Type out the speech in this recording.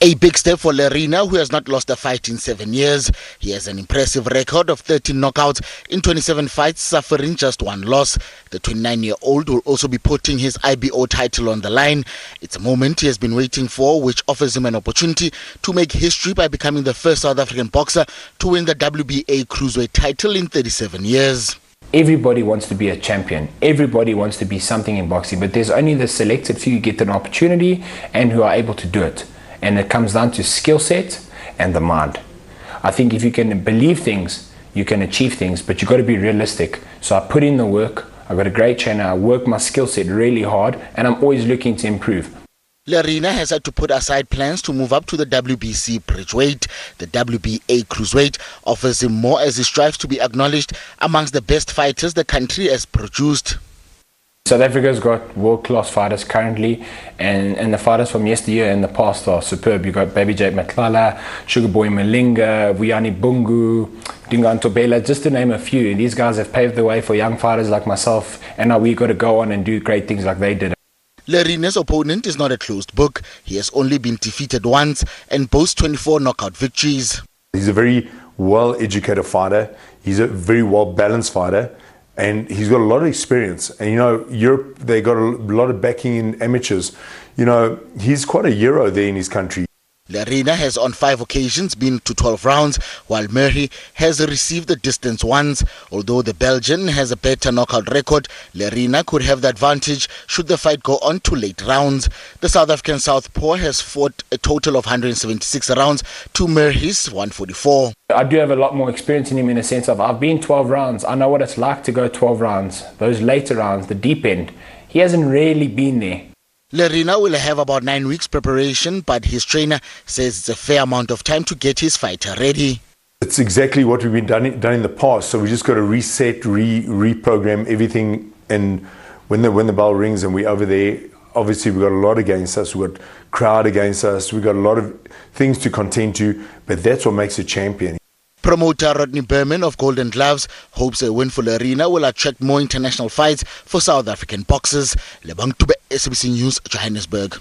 A big step for Lerena, who has not lost a fight in seven years. He has an impressive record of 13 knockouts in 27 fights, suffering just one loss. The 29 year old will also be putting his IBO title on the line. It's a moment he has been waiting for, which offers him an opportunity to make history by becoming the first South African boxer to win the WBA cruiserweight title in 37 years. Everybody wants to be a champion. Everybody wants to be something in boxing, but there's only the selected few who get an opportunity and who are able to do it and it comes down to skill set and the mind. I think if you can believe things, you can achieve things, but you've got to be realistic. So I put in the work. I've got a great trainer. I work my skill set really hard, and I'm always looking to improve. Lerena has had to put aside plans to move up to the WBC bridgerweight. The WBA cruiserweight offers him more as he strives to be acknowledged amongst the best fighters the country has produced. South Africa's got world-class fighters currently, and, and the fighters from yesteryear and the past are superb. You've got Baby Jake Matlala, Sugar Boy Malinga, Vuyani Bungu, Dingaan Thobela, just to name a few. These guys have paved the way for young fighters like myself, and now we've got to go on and do great things like they did. Lerena's opponent is not a closed book. He has only been defeated once and boasts 24 knockout victories. He's a very well educated fighter, he's a very well balanced fighter and he's got a lot of experience. And you know, Europe they got a lot of backing in amateurs. You know, he's quite a hero there in his country. Lerena has on five occasions been to 12 rounds, while Merhy has received the distance once. Although the Belgian has a better knockout record, Lerena could have the advantage should the fight go on to late rounds. The South African Southpaw has fought a total of 176 rounds to Merhy's 144. I do have a lot more experience in him in a sense of I've been 12 rounds. I know what it's like to go 12 rounds. Those later rounds, the deep end, he hasn't really been there. Lerena will have about nine weeks preparation, but his trainer says it's a fair amount of time to get his fighter ready. It's exactly what we've been done, done in the past. So we just got to reset, re, reprogram everything. And when the when the bell rings and we're over there, obviously we've got a lot against us. We've got crowd against us. We've got a lot of things to contend to. But that's what makes a champion. Promoter Rodney Berman of Golden Gloves hopes a win for Lerena will attract more international fights for South African boxers. Lebang Tube, SABC News, Johannesburg.